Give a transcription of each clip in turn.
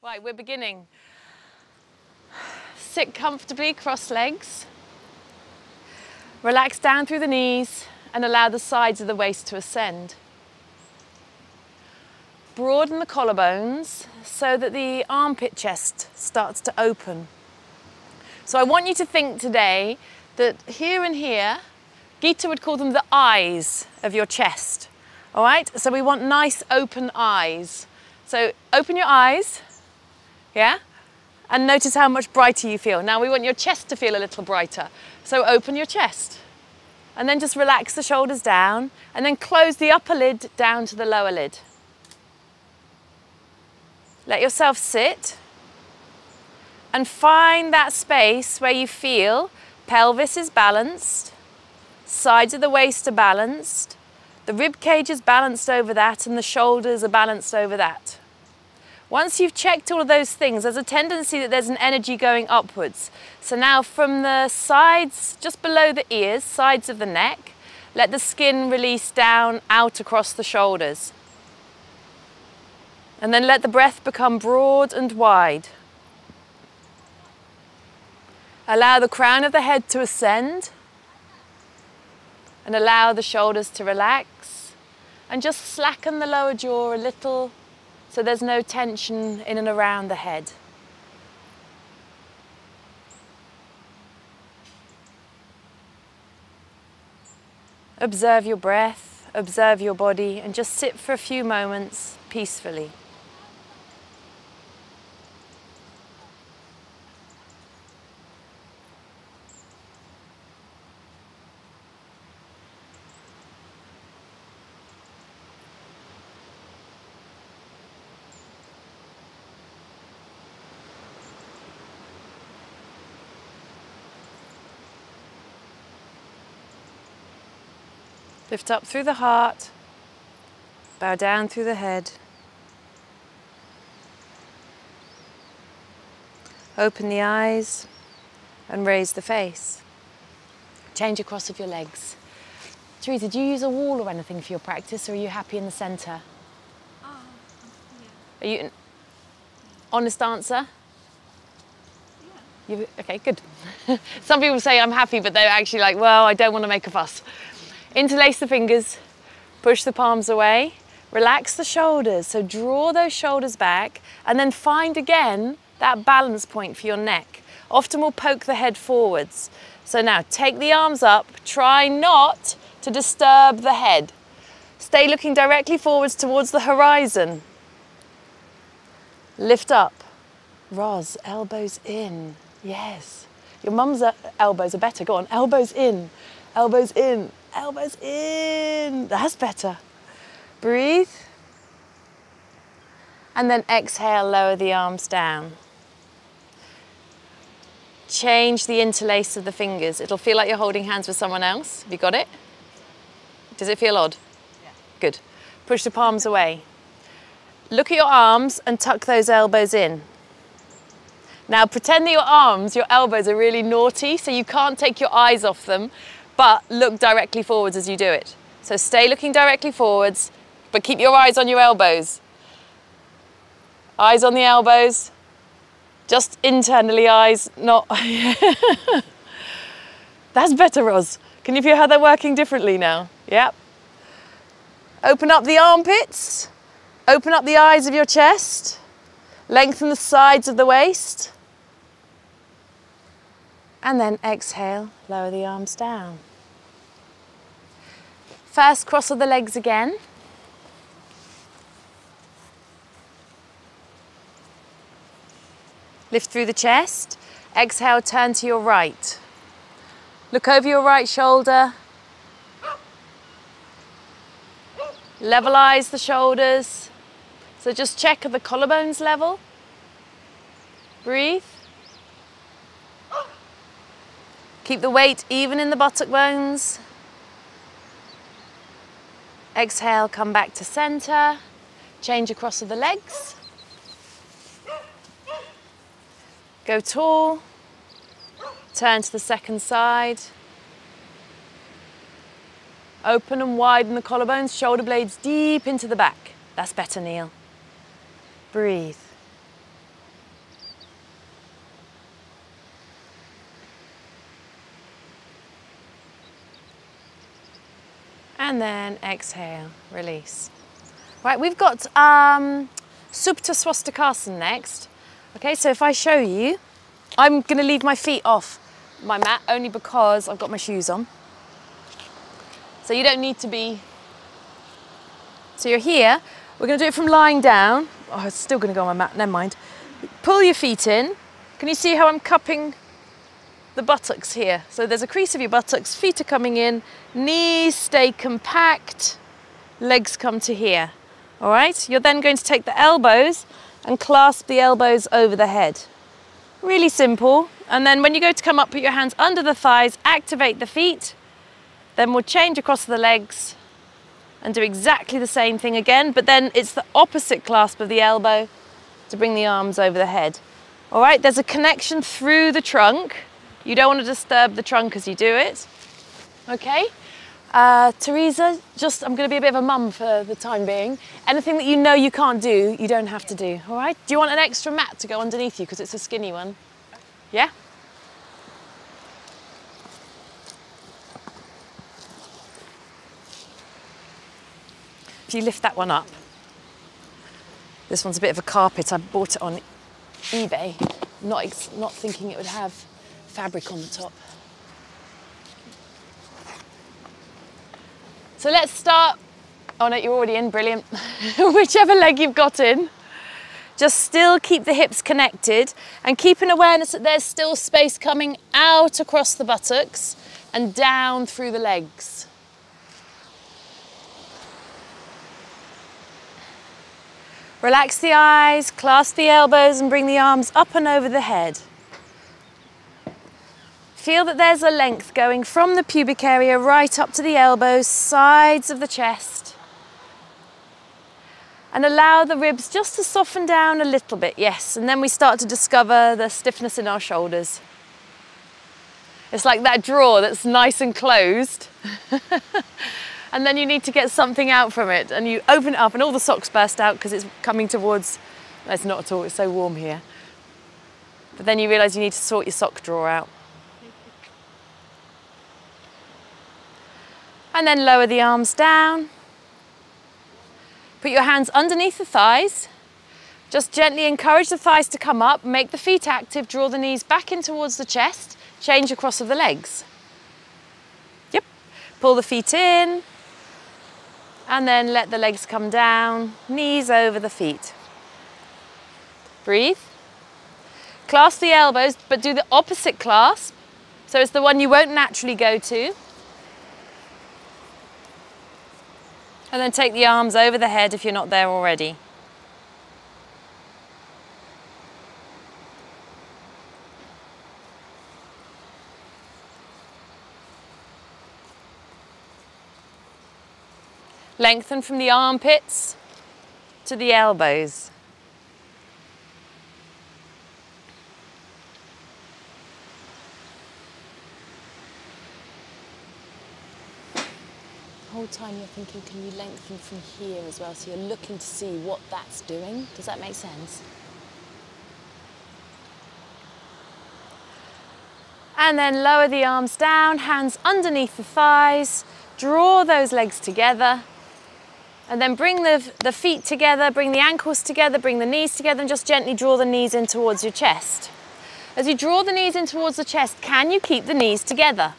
Right, we're beginning. Sit comfortably, cross legs. Relax down through the knees and allow the sides of the waist to ascend. Broaden the collarbones so that the armpit chest starts to open. So I want you to think today that here and here, Geeta would call them the eyes of your chest. All right, so we want nice open eyes. So open your eyes, yeah? And notice how much brighter you feel. Now we want your chest to feel a little brighter. So open your chest. And then just relax the shoulders down and then close the upper lid down to the lower lid. Let yourself sit and find that space where you feel pelvis is balanced, sides of the waist are balanced, the rib cage is balanced over that and the shoulders are balanced over that. Once you've checked all of those things, there's a tendency that there's an energy going upwards. So now from the sides, just below the ears, sides of the neck, let the skin release down out across the shoulders. And then let the breath become broad and wide. Allow the crown of the head to ascend and allow the shoulders to relax and just slacken the lower jaw a little so there's no tension in and around the head. Observe your breath, observe your body, and just sit for a few moments peacefully. Lift up through the heart, bow down through the head. Open the eyes and raise the face. Change across of your legs. Teresa, do you use a wall or anything for your practice or are you happy in the centre? Oh, ah, Are you an honest answer? yeah. You, okay, good. Some people say I'm happy, but they're actually like, well, I don't want to make a fuss. Interlace the fingers, push the palms away, relax the shoulders. So draw those shoulders back and then find again that balance point for your neck. Often we'll poke the head forwards. So now take the arms up, try not to disturb the head. Stay looking directly forwards towards the horizon. Lift up. Roz, elbows in. Yes. Your mum's uh, elbows are better. Go on, elbows in, elbows in, elbows in. That's better. Breathe. And then exhale, lower the arms down. Change the interlace of the fingers. It'll feel like you're holding hands with someone else. Have you got it? Does it feel odd? Yeah. Good. Push the palms away. Look at your arms and tuck those elbows in. Now pretend that your arms, your elbows are really naughty, so you can't take your eyes off them, but look directly forwards as you do it. So stay looking directly forwards, but keep your eyes on your elbows. Eyes on the elbows. Just internally eyes, not... That's better, Roz. Can you feel how they're working differently now? Yep. Open up the armpits. Open up the eyes of your chest. Lengthen the sides of the waist. And then exhale, lower the arms down. First, cross of the legs again. Lift through the chest. Exhale, turn to your right. Look over your right shoulder. Levelize the shoulders. So just check the collarbones level. Breathe. Keep the weight even in the buttock bones. Exhale, come back to center. Change across of the legs. Go tall. Turn to the second side. Open and widen the collarbones, shoulder blades deep into the back. That's better, Neil. Breathe. And then exhale, release. Right, we've got um, Supta Swastikasana next. Okay, so if I show you, I'm gonna leave my feet off my mat only because I've got my shoes on. So you don't need to be, so you're here. We're gonna do it from lying down. Oh, it's still gonna go on my mat, never mind. Pull your feet in. Can you see how I'm cupping the buttocks here? So there's a crease of your buttocks, feet are coming in, knees stay compact, legs come to here. All right, you're then going to take the elbows and clasp the elbows over the head. Really simple. And then when you go to come up, put your hands under the thighs, activate the feet. Then we'll change across the legs and do exactly the same thing again, but then it's the opposite clasp of the elbow to bring the arms over the head. All right, there's a connection through the trunk. You don't want to disturb the trunk as you do it. Okay? Uh, Teresa, just I'm going to be a bit of a mum for the time being. Anything that you know you can't do, you don't have to do. All right? Do you want an extra mat to go underneath you because it's a skinny one? Yeah? If you lift that one up, this one's a bit of a carpet. I bought it on eBay, not, not thinking it would have fabric on the top. So let's start. Oh no, you're already in, brilliant. Whichever leg you've got in. Just still keep the hips connected and keep an awareness that there's still space coming out across the buttocks and down through the legs. Relax the eyes, clasp the elbows and bring the arms up and over the head. Feel that there's a length going from the pubic area right up to the elbows, sides of the chest. And allow the ribs just to soften down a little bit, yes. And then we start to discover the stiffness in our shoulders. It's like that drawer that's nice and closed. and then you need to get something out from it. And you open it up and all the socks burst out because it's coming towards, it's not at all, it's so warm here. But then you realise you need to sort your sock drawer out. And then lower the arms down. Put your hands underneath the thighs. Just gently encourage the thighs to come up, make the feet active, draw the knees back in towards the chest, change across of the legs. Yep, pull the feet in, and then let the legs come down, knees over the feet. Breathe. Clasp the elbows, but do the opposite clasp. So it's the one you won't naturally go to. And then take the arms over the head if you're not there already. Lengthen from the armpits to the elbows. Whole time you're thinking, can you lengthen from here as well? So you're looking to see what that's doing. Does that make sense? And then lower the arms down, hands underneath the thighs, draw those legs together, and then bring the, the feet together, bring the ankles together, bring the knees together, and just gently draw the knees in towards your chest. As you draw the knees in towards the chest, can you keep the knees together?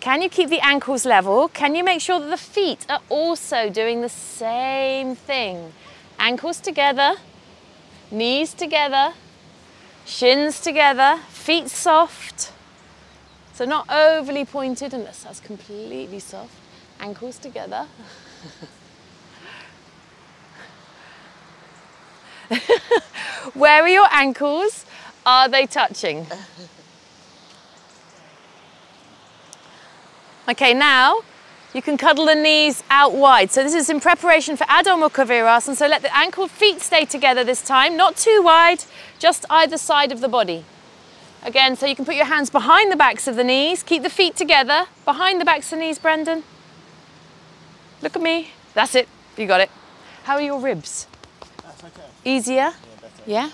Can you keep the ankles level? Can you make sure that the feet are also doing the same thing? Ankles together, knees together, shins together, feet soft. So not overly pointed unless that's completely soft. Ankles together. Where are your ankles? Are they touching? Okay, now you can cuddle the knees out wide. So this is in preparation for Adho Mukha Virasana. So let the ankle feet stay together this time, not too wide, just either side of the body. Again, so you can put your hands behind the backs of the knees, keep the feet together, behind the backs of the knees, Brendan. Look at me. That's it, you got it. How are your ribs? That's okay. Easier? Yeah, better. Yeah?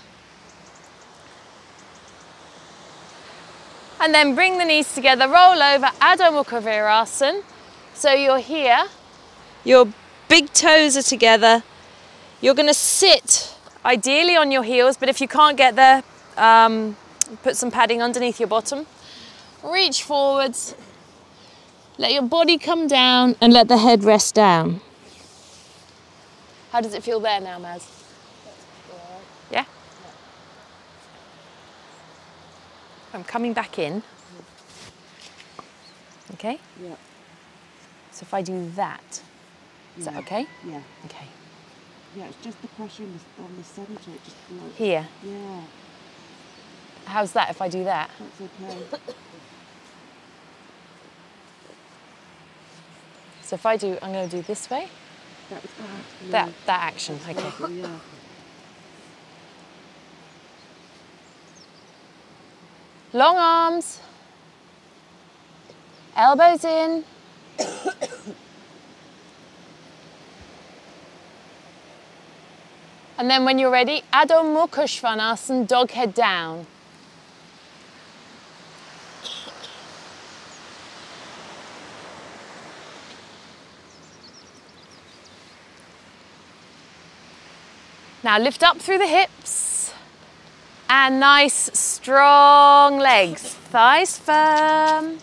And then bring the knees together, roll over, Adho Mukha Virasana. So you're here, your big toes are together. You're going to sit ideally on your heels, but if you can't get there, um, put some padding underneath your bottom. Reach forwards, let your body come down and let the head rest down. How does it feel there now, Maz? I'm coming back in. Okay? Yeah. So if I do that, is that okay? Yeah. Okay. Yeah, it's just the pressure on the, on the centre. It just like, Here. Yeah, How's that if I do that? that's okay. So if I do, I'm going to do this way. That was that. That action. Okay. Yeah. Long arms. Elbows in. and then when you're ready, Adho Mukha Svanasana, dog head down. Now lift up through the hips and nice strong legs. Thighs firm.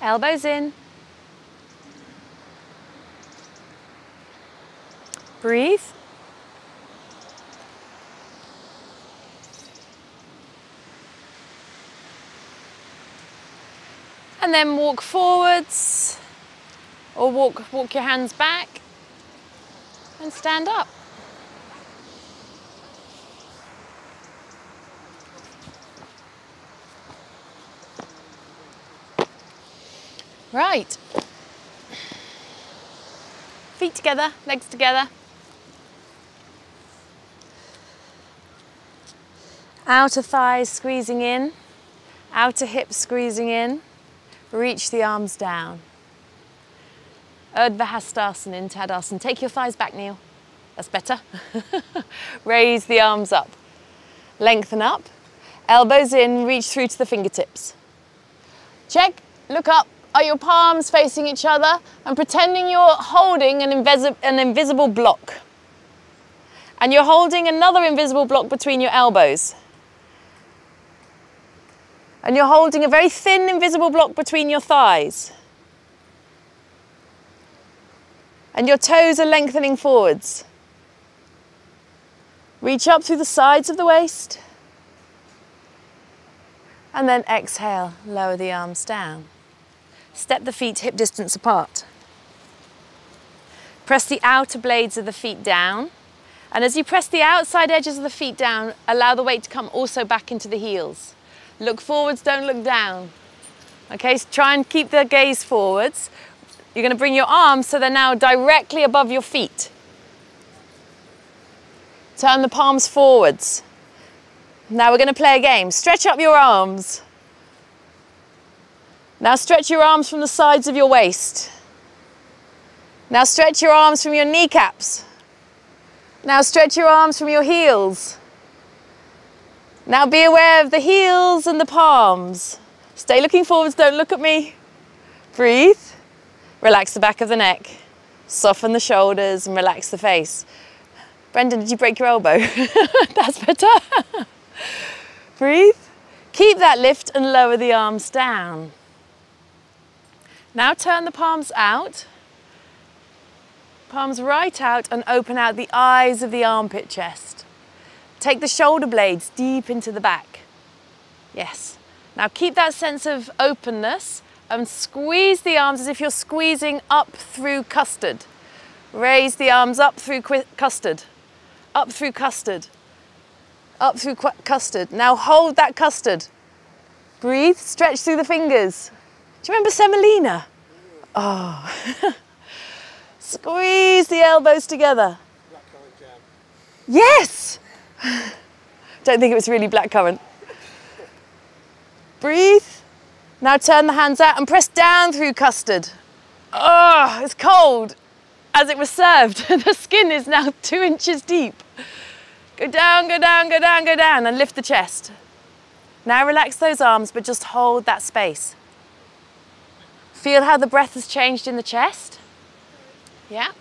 Elbows in. Breathe. And then walk forwards or walk, walk your hands back and stand up. Right. Feet together, legs together. Outer thighs squeezing in, outer hips squeezing in. Reach the arms down. Urdhva Hastasana in Tadasana. Take your thighs back, Neil. That's better. Raise the arms up. Lengthen up. Elbows in, reach through to the fingertips. Check, look up. Are your palms facing each other? And pretending you're holding an, invisi- an invisible block. And you're holding another invisible block between your elbows. And you're holding a very thin invisible block between your thighs. And your toes are lengthening forwards. Reach up through the sides of the waist. And then exhale, lower the arms down. Step the feet hip distance apart. Press the outer blades of the feet down. And as you press the outside edges of the feet down, allow the weight to come also back into the heels. Look forwards, don't look down. Okay, so try and keep the gaze forwards. You're going to bring your arms so they're now directly above your feet. Turn the palms forwards. Now we're going to play a game. Stretch up your arms. Now stretch your arms from the sides of your waist. Now stretch your arms from your kneecaps. Now stretch your arms from your heels. Now be aware of the heels and the palms. Stay looking forwards, don't look at me. Breathe. Relax the back of the neck. Soften the shoulders and relax the face. Brendan, did you break your elbow? That's better. Breathe. Keep that lift and lower the arms down. Now turn the palms out. Palms right out and open out the eyes of the armpit chest. Take the shoulder blades deep into the back. Yes. Now keep that sense of openness and squeeze the arms as if you're squeezing up through custard. Raise the arms up through custard, up through custard, up through custard. Now hold that custard. Breathe, stretch through the fingers. Do you remember semolina? Oh. Squeeze the elbows together. Yes! Don't think it was really blackcurrant. Breathe. Now turn the hands out and press down through custard. Oh, it's cold as it was served. the skin is now two inches deep. Go down, go down, go down, go down and lift the chest. Now relax those arms, but just hold that space. Feel how the breath has changed in the chest? Yeah?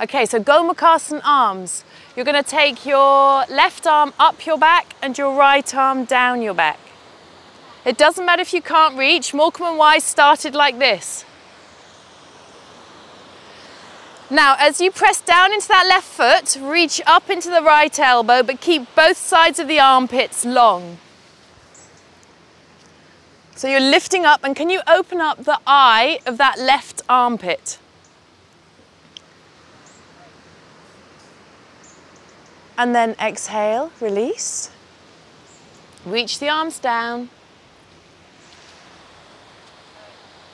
Okay, so Gomukhasana arms. You're gonna take your left arm up your back and your right arm down your back. It doesn't matter if you can't reach, Morecambe and Wise started like this. Now, as you press down into that left foot, reach up into the right elbow, but keep both sides of the armpits long. So you're lifting up, and can you open up the eye of that left armpit? And then exhale, release. Reach the arms down.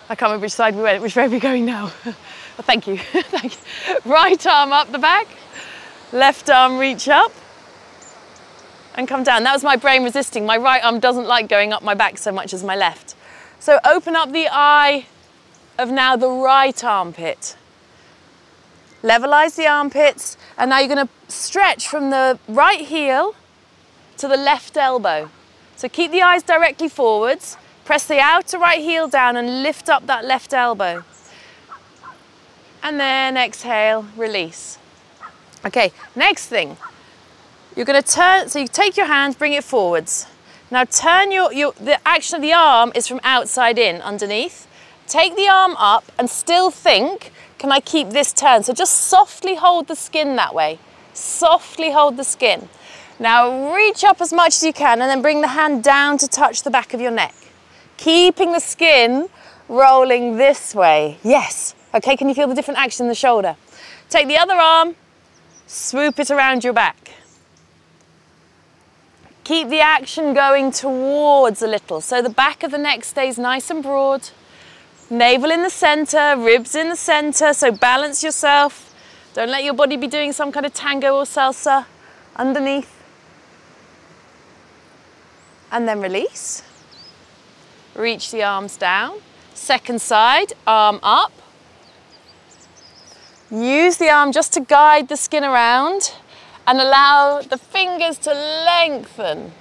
I can't remember which side we went, which way are we going now? Oh, thank you, thank you. Right arm up the back, left arm reach up and come down. That was my brain resisting. My right arm doesn't like going up my back so much as my left. So open up the eye of now the right armpit. Levelize the armpits and now you're gonna stretch from the right heel to the left elbow. So keep the eyes directly forwards, press the outer right heel down and lift up that left elbow and then exhale, release. Okay, next thing, you're gonna turn, so you take your hand, bring it forwards. Now turn your, your, the action of the arm is from outside in, underneath. Take the arm up and still think, can I keep this turn? So just softly hold the skin that way. Softly hold the skin. Now reach up as much as you can and then bring the hand down to touch the back of your neck. Keeping the skin rolling this way. Yes, Okay, can you feel the different action in the shoulder? Take the other arm, swoop it around your back. Keep the action going towards a little. So the back of the neck stays nice and broad. Navel in the center, ribs in the center. So balance yourself. Don't let your body be doing some kind of tango or salsa underneath. And then release. Reach the arms down. Second side, arm up. Use the arm just to guide the skin around and allow the fingers to lengthen.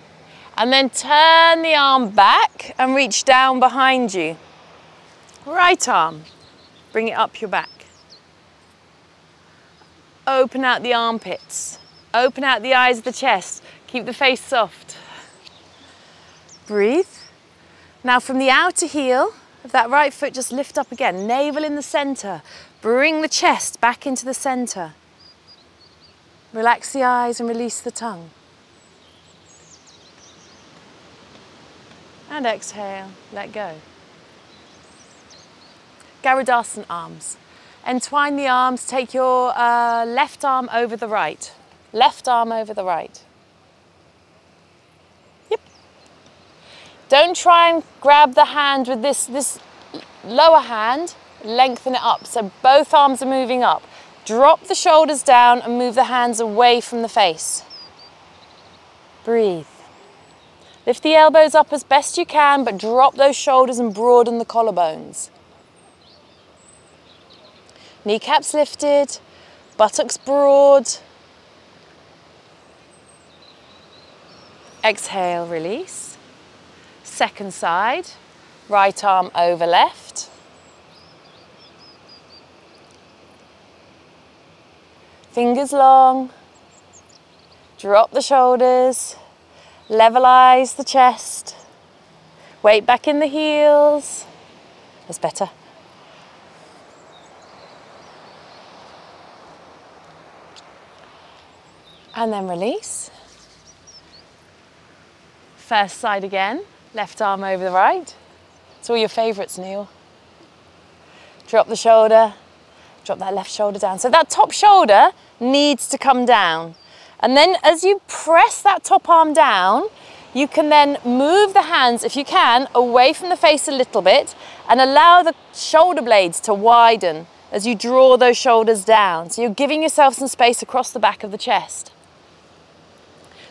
And then turn the arm back and reach down behind you. Right arm, bring it up your back. Open out the armpits. Open out the eyes of the chest. Keep the face soft. Breathe. Now from the outer heel of that right foot, just lift up again. Navel in the center. Bring the chest back into the center. Relax the eyes and release the tongue. And exhale, let go. Garudasana arms. Entwine the arms, take your uh, left arm over the right. Left arm over the right. Yep. Don't try and grab the hand with this, this lower hand lengthen it up. So both arms are moving up. Drop the shoulders down and move the hands away from the face. Breathe. Lift the elbows up as best you can, but drop those shoulders and broaden the collarbones. Kneecaps lifted, buttocks broad. Exhale, release. Second side, right arm over left. Fingers long. Drop the shoulders. Levelize the chest. Weight back in the heels. That's better. And then release. First side again. Left arm over the right. It's all your favourites, Neil. Drop the shoulder, drop that left shoulder down. So that top shoulder needs to come down. And then as you press that top arm down, you can then move the hands, if you can, away from the face a little bit and allow the shoulder blades to widen as you draw those shoulders down. So you're giving yourself some space across the back of the chest.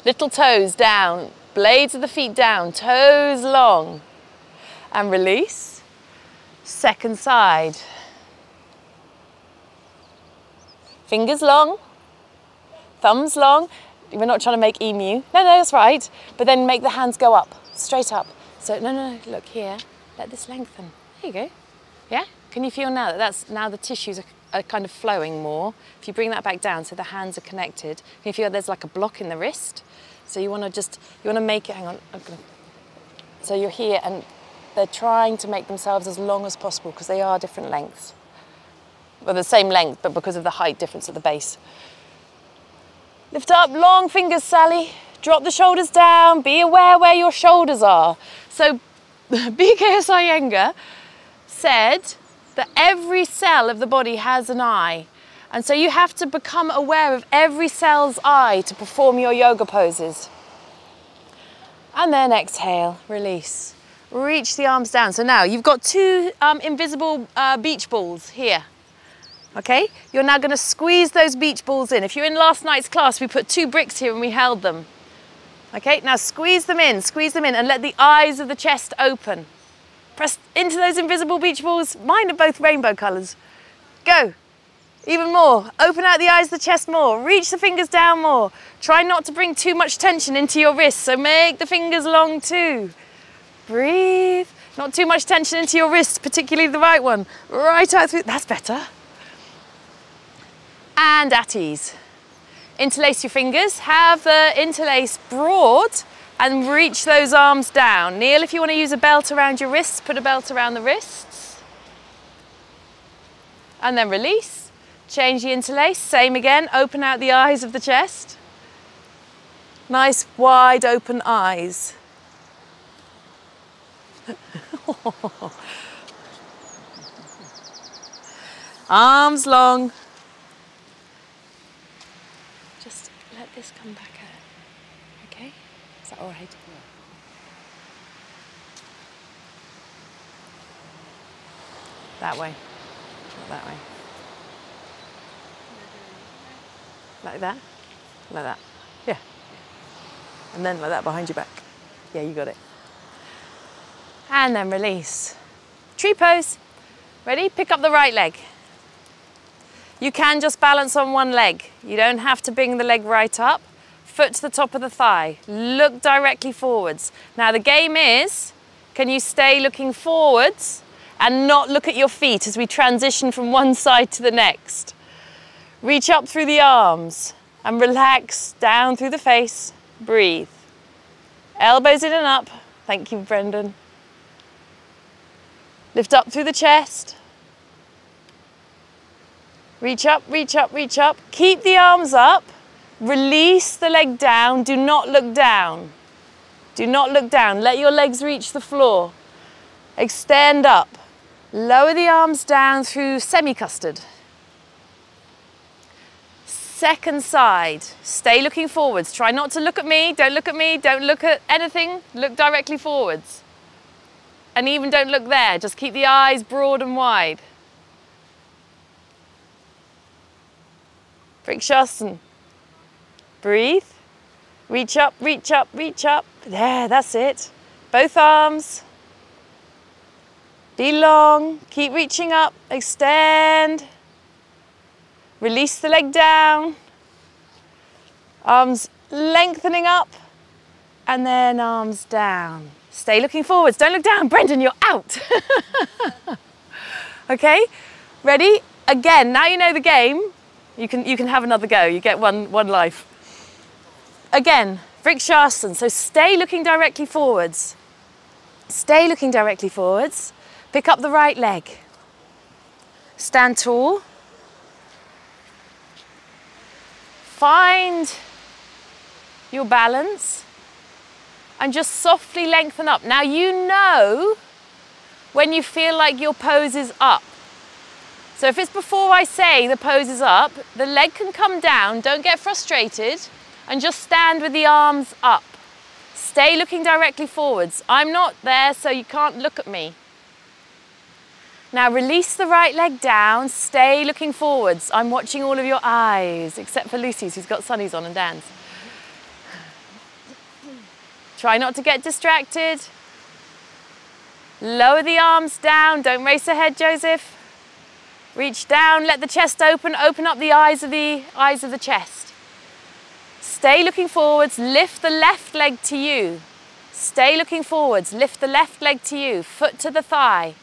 Little toes down, blades of the feet down, toes long. And release. Second side. Fingers long, thumbs long. We're not trying to make emu. No, no, that's right. But then make the hands go up, straight up. So no, no, look here. Let this lengthen. There you go. Yeah? Can you feel now that that's now the tissues are, are kind of flowing more? If you bring that back down so the hands are connected, can you feel there's like a block in the wrist? So you want to just you want to make it. Hang on. Gonna, so you're here and they're trying to make themselves as long as possible because they are different lengths. Well, the same length, but because of the height difference at the base. Lift up, long fingers, Sally. Drop the shoulders down. Be aware where your shoulders are. So, BKS Iyengar said that every cell of the body has an eye. And so you have to become aware of every cell's eye to perform your yoga poses. And then exhale, release. Reach the arms down. So now you've got two um, invisible uh, beach balls here. Okay, you're now going to squeeze those beach balls in. If you're in last night's class, we put two bricks here and we held them. Okay, now squeeze them in, squeeze them in and let the eyes of the chest open. Press into those invisible beach balls. Mine are both rainbow colours. Go. Even more. Open out the eyes the chest more. Reach the fingers down more. Try not to bring too much tension into your wrists, so make the fingers long too. Breathe. Not too much tension into your wrists, particularly the right one. Right out through. That's better. And at ease. Interlace your fingers. Have the interlace broad and reach those arms down. Kneel if you want to use a belt around your wrists, put a belt around the wrists. And then release. Change the interlace, same again, open out the eyes of the chest. Nice wide open eyes. Arms long. Just let this come back out. Okay? Is that all right? That way. Not that way. Like that? Like that. Yeah. And then like that behind your back. Yeah, you got it. And then release. Tree pose. Ready? Pick up the right leg. You can just balance on one leg. You don't have to bring the leg right up. Foot to the top of the thigh. Look directly forwards. Now the game is, can you stay looking forwards and not look at your feet as we transition from one side to the next? Reach up through the arms and relax down through the face. Breathe. Elbows in and up. Thank you, Brendan. Lift up through the chest. Reach up, reach up, reach up. Keep the arms up. Release the leg down. Do not look down. Do not look down. Let your legs reach the floor. Extend up. Lower the arms down through semi-custard. Second side. Stay looking forwards. Try not to look at me. Don't look at me. Don't look at anything. Look directly forwards. And even don't look there. Just keep the eyes broad and wide. Vrikshasana. Breathe. Reach up, reach up, reach up. There, that's it. Both arms. Be long. Keep reaching up. Extend. Release the leg down. Arms lengthening up. And then arms down. Stay looking forwards. Don't look down. Brendan, you're out. okay? Ready? Again, now you know the game. You can, you can have another go. You get one, one life. Again, Vrikshasana. So stay looking directly forwards. Stay looking directly forwards. Pick up the right leg. Stand tall. Find your balance and just softly lengthen up. Now you know when you feel like your pose is up. So if it's before I say the pose is up, the leg can come down, don't get frustrated, and just stand with the arms up. Stay looking directly forwards. I'm not there, so you can't look at me. Now release the right leg down, stay looking forwards. I'm watching all of your eyes, except for Lucy's who's got sunnies on and Dan's. Try not to get distracted. Lower the arms down. Don't race ahead, Joseph. Reach down, let the chest open, open up the eyes of the eyes of the chest. Stay looking forwards, lift the left leg to you. Stay looking forwards, lift the left leg to you, foot to the thigh.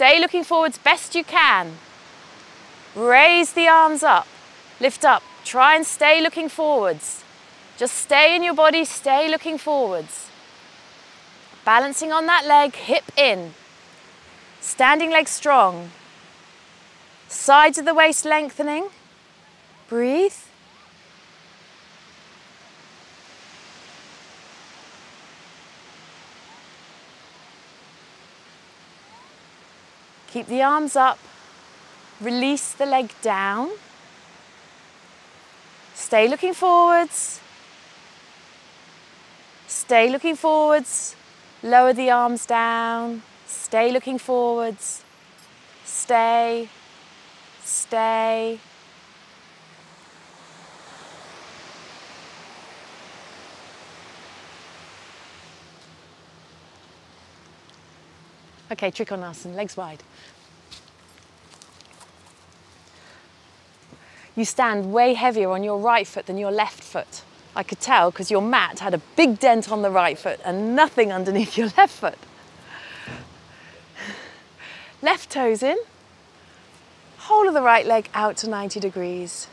Stay looking forwards best you can. Raise the arms up, lift up, try and stay looking forwards. Just stay in your body, stay looking forwards. Balancing on that leg, hip in. Standing leg strong. Sides of the waist lengthening. Breathe. Keep the arms up. Release the leg down. Stay looking forwards. Stay looking forwards. Lower the arms down. Stay looking forwards. Stay. Stay. Okay, Trikonasana legs wide. You stand way heavier on your right foot than your left foot. I could tell because your mat had a big dent on the right foot and nothing underneath your left foot. Left toes in. Whole of the right leg out to 90 degrees.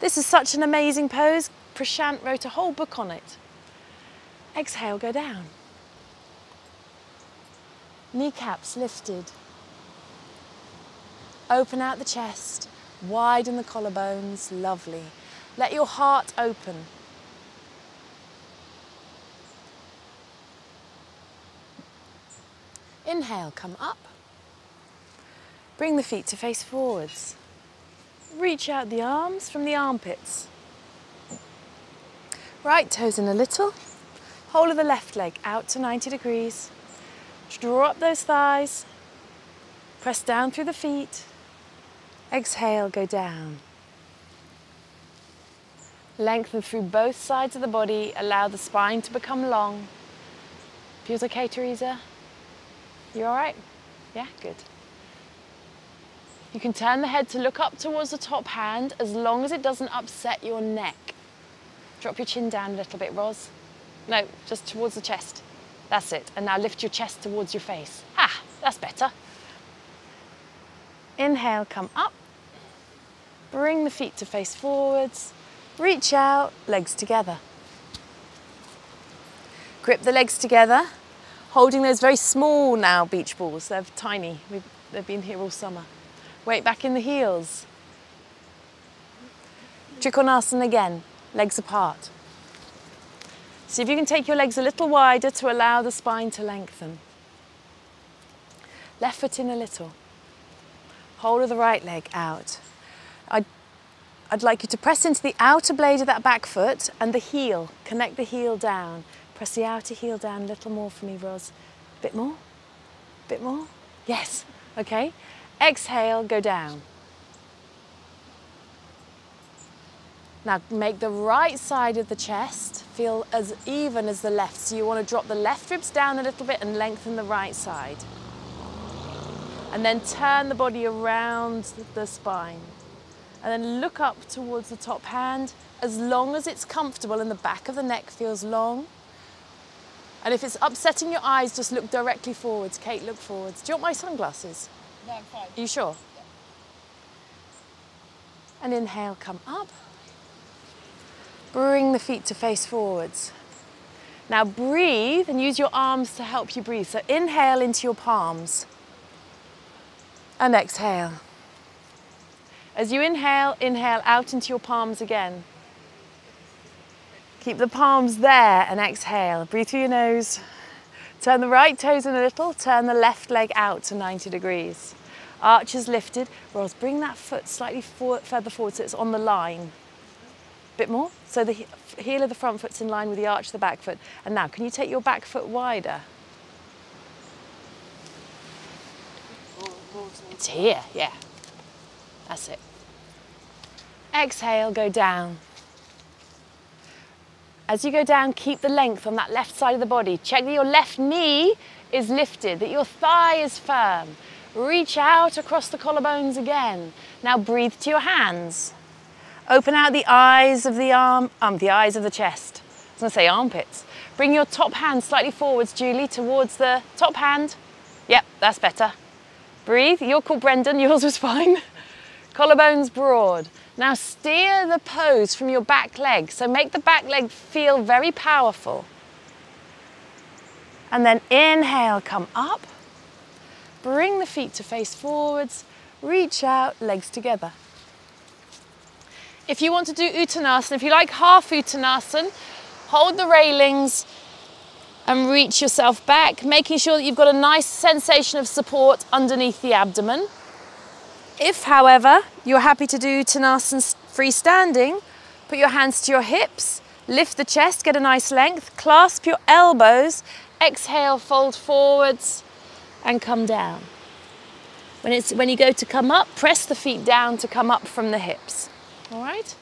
This is such an amazing pose. Prashant wrote a whole book on it. Exhale, go down. Kneecaps lifted. Open out the chest, widen the collarbones, lovely. Let your heart open. Inhale, come up. Bring the feet to face forwards. Reach out the arms from the armpits. Right toes in a little. Whole of the left leg out to 90 degrees. Draw up those thighs. Press down through the feet. Exhale, go down. Lengthen through both sides of the body. Allow the spine to become long. Feels okay, Teresa? You all right? Yeah, good. You can turn the head to look up towards the top hand as long as it doesn't upset your neck. Drop your chin down a little bit, Roz. No, just towards the chest. That's it. And now lift your chest towards your face. Ah, that's better. Inhale, come up. Bring the feet to face forwards. Reach out, legs together. Grip the legs together, holding those very small now beach balls. They're tiny. We've, they've been here all summer. Weight back in the heels. Trikonasana again, legs apart. See if you can take your legs a little wider to allow the spine to lengthen. Left foot in a little. Hold of the right leg out. I'd, I'd like you to press into the outer blade of that back foot and the heel. Connect the heel down. Press the outer heel down a little more for me, Roz. Bit more? A Bit more? Yes. Okay. Exhale, go down. Now make the right side of the chest feel as even as the left. So you want to drop the left ribs down a little bit and lengthen the right side. And then turn the body around the spine. And then look up towards the top hand as long as it's comfortable and the back of the neck feels long. And if it's upsetting your eyes, just look directly forwards. Kate, look forwards. Do you want my sunglasses? No, I'm fine. Are you sure? Yeah. And inhale, come up. Bring the feet to face forwards. Now breathe and use your arms to help you breathe. So inhale into your palms and exhale. As you inhale, inhale out into your palms again. Keep the palms there and exhale. Breathe through your nose. Turn the right toes in a little, turn the left leg out to 90 degrees. Arches lifted. Roz, bring that foot slightly further forward so it's on the line. Bit more. So the heel of the front foot's in line with the arch of the back foot. And now, can you take your back foot wider? It's here, yeah. That's it. Exhale, go down. As you go down, keep the length on that left side of the body. Check that your left knee is lifted, that your thigh is firm. Reach out across the collarbones again. Now breathe to your hands. Open out the eyes of the arm, um, the eyes of the chest. I was gonna say armpits. Bring your top hand slightly forwards, Julie, towards the top hand. Yep, that's better. Breathe. You're called Brendan, yours was fine. Collarbones broad. Now steer the pose from your back leg. So make the back leg feel very powerful. And then inhale, come up. Bring the feet to face forwards. Reach out, legs together. If you want to do Uttanasana, if you like half Uttanasana, hold the railings and reach yourself back, making sure that you've got a nice sensation of support underneath the abdomen. If, however, you're happy to do Uttanasana freestanding, put your hands to your hips, lift the chest, get a nice length, clasp your elbows, exhale, fold forwards and come down. When, it's, when you go to come up, press the feet down to come up from the hips, all right?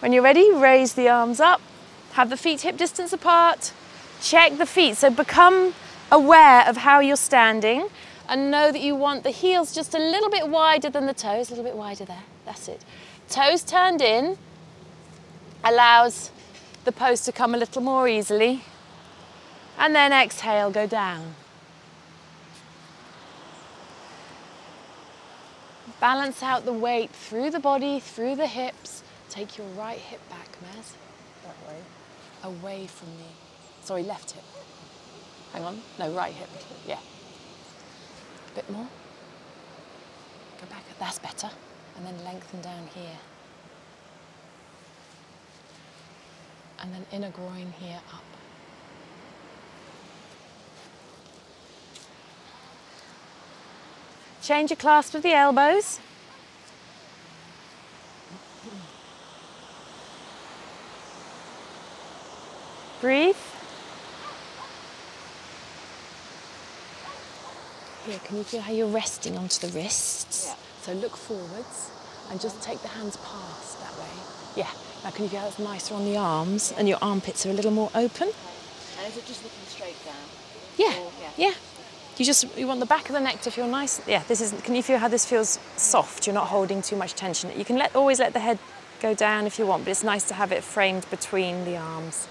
When you're ready, raise the arms up, have the feet hip distance apart, check the feet. So become aware of how you're standing and know that you want the heels just a little bit wider than the toes, a little bit wider there, that's it. Toes turned in allows the pose to come a little more easily. And then exhale, go down. Balance out the weight through the body, through the hips, Take your right hip back, Maz. That way. Away from me. Sorry, left hip. Hang on. No, right hip. Yeah. A bit more. Go back. That's better. And then lengthen down here. And then inner groin here up. Change your clasp of the elbows. Breathe. Here, can you feel how you're resting onto the wrists? Yeah. So look forwards and just take the hands past that way. Yeah. Now can you feel how it's nicer on the arms and your armpits are a little more open? And is it just looking straight down? Yeah. Or- Yeah. You just you want the back of the neck to feel nice. Yeah, this is can you feel how this feels soft? You're not holding too much tension. You can let always let the head go down if you want, but it's nice to have it framed between the arms.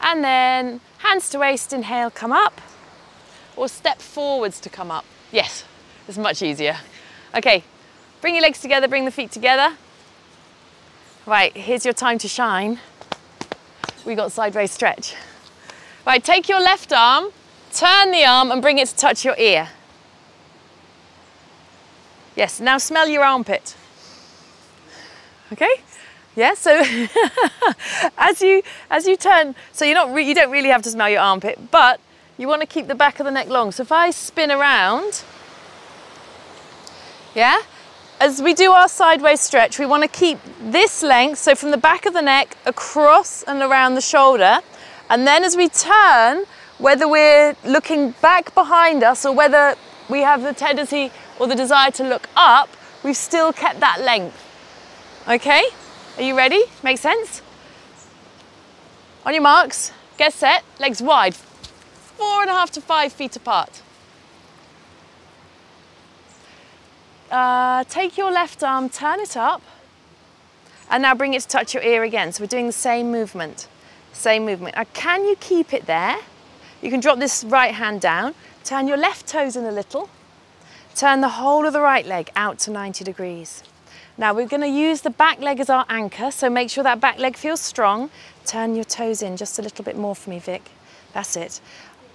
And then hands to waist, inhale, come up. Or step forwards to come up. Yes, it's much easier. Okay, bring your legs together, bring the feet together. Right, here's your time to shine. We got sideways stretch. Right, take your left arm, turn the arm and bring it to touch your ear. Yes, now smell your armpit. Okay? Yeah, so as you as you turn, so you're not you don't really have to smell your armpit, but you want to keep the back of the neck long. So if I spin around, yeah, as we do our sideways stretch, we want to keep this length, so from the back of the neck across and around the shoulder, and then as we turn, whether we're looking back behind us or whether we have the tendency or the desire to look up, we've still kept that length. Okay? Are you ready? Make sense? On your marks, get set, legs wide, four and a half to five feet apart. Uh, take your left arm, turn it up, and now bring it to touch your ear again. So we're doing the same movement, same movement. Now, can you keep it there? You can drop this right hand down, turn your left toes in a little, turn the whole of the right leg out to 90 degrees. Now we're going to use the back leg as our anchor, so make sure that back leg feels strong. Turn your toes in just a little bit more for me, Vic. That's it.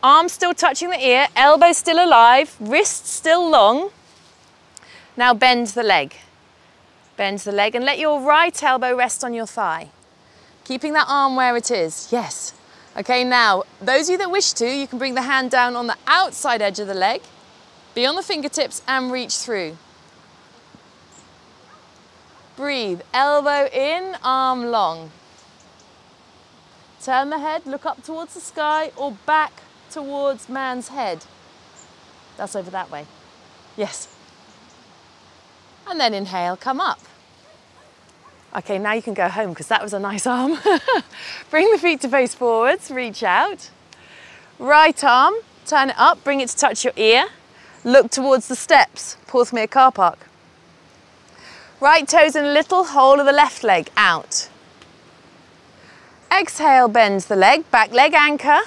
Arms still touching the ear, elbows still alive, wrists still long. Now bend the leg. Bend the leg and let your right elbow rest on your thigh. Keeping that arm where it is, yes. Okay, now, those of you that wish to, you can bring the hand down on the outside edge of the leg, be on the fingertips and reach through. Breathe, elbow in, arm long. Turn the head, look up towards the sky or back towards man's head. That's over that way. Yes. And then inhale, come up. Okay, now you can go home because that was a nice arm. bring the feet to face forwards, reach out. Right arm, turn it up, bring it to touch your ear. Look towards the steps, Porthmeor car park. Right toes in a little hole of the left leg, out. Exhale, bend the leg, back leg anchor.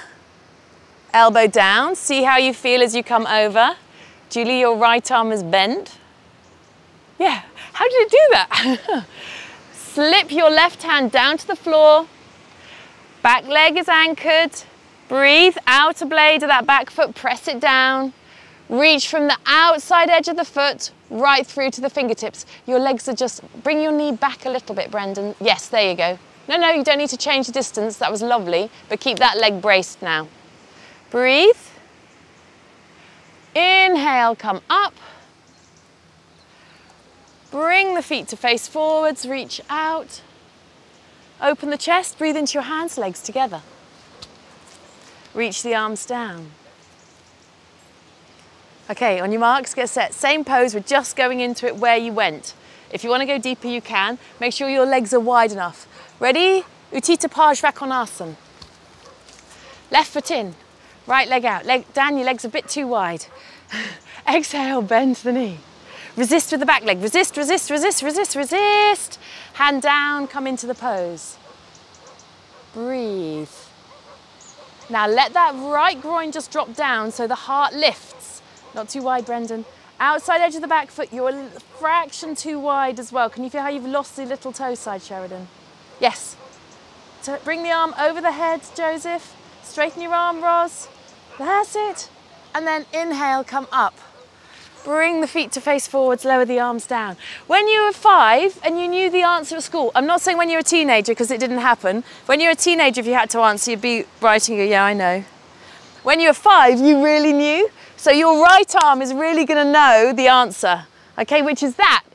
Elbow down, see how you feel as you come over. Julie, your right arm is bent. Yeah, how did it do that? Slip your left hand down to the floor. Back leg is anchored. Breathe, outer blade of that back foot, press it down. Reach from the outside edge of the foot right through to the fingertips. Your legs are just, bring your knee back a little bit, Brendan. Yes, there you go. No, no, you don't need to change the distance. That was lovely, but keep that leg braced now. Breathe. Inhale, come up. Bring the feet to face forwards, reach out. Open the chest, breathe into your hands, legs together. Reach the arms down. Okay, on your marks, get set. Same pose, we're just going into it where you went. If you want to go deeper, you can. Make sure your legs are wide enough. Ready? Utthita Parsvakonasana. Left foot in, right leg out. Leg, Dan, your leg's a bit too wide. Exhale, bend the knee. Resist with the back leg. Resist, resist, resist, resist, resist. Hand down, come into the pose. Breathe. Now let that right groin just drop down so the heart lifts. Not too wide, Brendan. Outside edge of the back foot, you're a fraction too wide as well. Can you feel how you've lost the little toe side, Sheridan? Yes. So bring the arm over the head, Joseph. Straighten your arm, Roz. That's it. And then inhale, come up. Bring the feet to face forwards, lower the arms down. When you were five and you knew the answer at school, I'm not saying when you were a teenager because it didn't happen. When you were a teenager, if you had to answer, you'd be writing, yeah, I know. When you were five, you really knew. So your right arm is really going to know the answer, okay, which is that.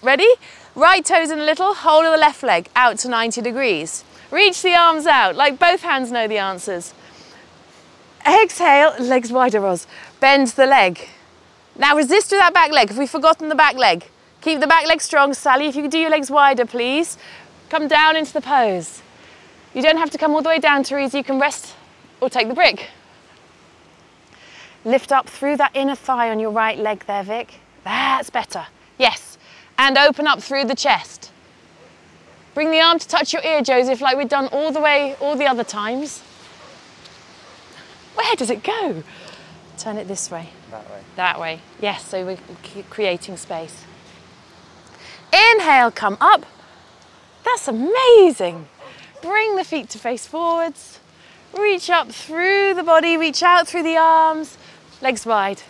Ready? Right toes in a little, hold of the left leg out to 90 degrees. Reach the arms out, like both hands know the answers. Exhale, legs wider, Roz. Bend the leg. Now resist with that back leg. Have we forgotten the back leg? Keep the back leg strong. Sally, if you could do your legs wider, please. Come down into the pose. You don't have to come all the way down, Teresa. You can rest or take the brick. Lift up through that inner thigh on your right leg there, Vic. That's better. Yes. And open up through the chest. Bring the arm to touch your ear, Joseph, like we've done all the way, all the other times. Where does it go? Turn it this way. That way. That way. Yes, so we're creating space. Inhale, come up. That's amazing. Bring the feet to face forwards. Reach up through the body, reach out through the arms. Legs wide.